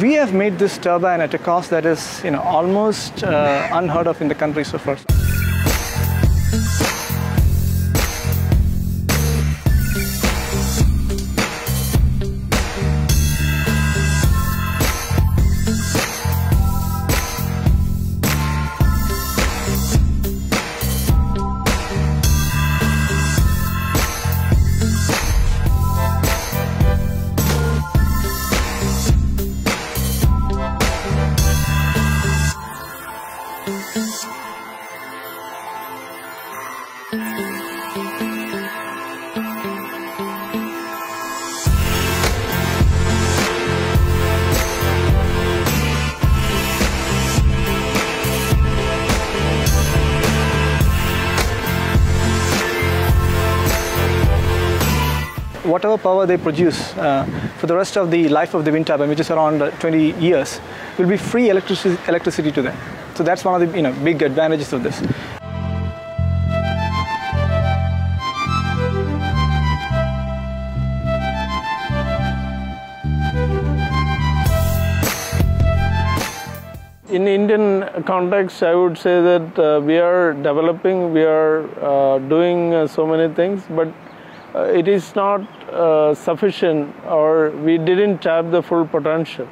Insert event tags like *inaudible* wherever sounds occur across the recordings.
We have made this turbine at a cost that is, you know, almost uh, unheard of in the country so far. Whatever power they produce uh, for the rest of the life of the wind turbine, which is around uh, 20 years, will be free electricity, electricity to them. So that's one of the you know, big advantages of this. In Indian context, I would say that uh, we are developing, we are uh, doing uh, so many things, but it is not uh, sufficient or we didn't tap the full potential.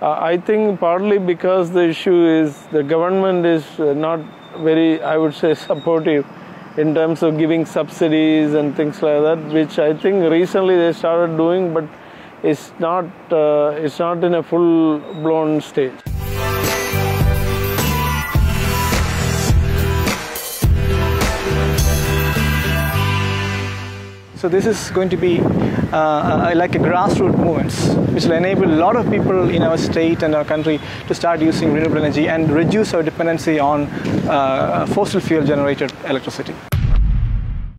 Uh, I think partly because the issue is the government is not very, I would say, *laughs* supportive in terms of giving subsidies and things like that, which I think recently they started doing, but it's not, it's not in a full blown stage. So this is going to be uh, like a grassroots movement, which will enable a lot of people in our state and our country to start using renewable energy and reduce our dependency on uh, fossil fuel generated electricity.